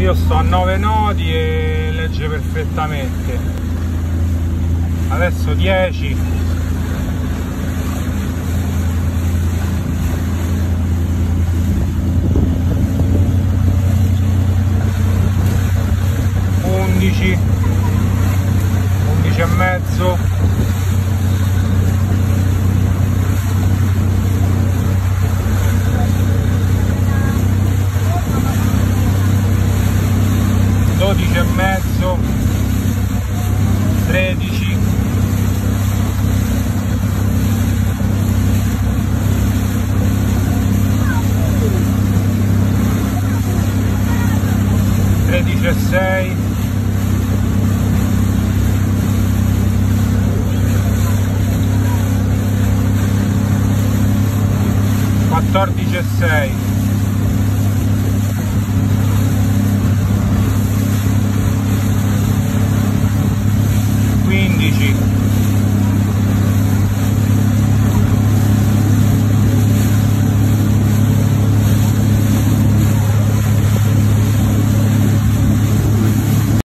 io sto a 9 nodi e legge perfettamente. Adesso 10 11 11 e mezzo 16 13 e 6 14 e 6 dirigir.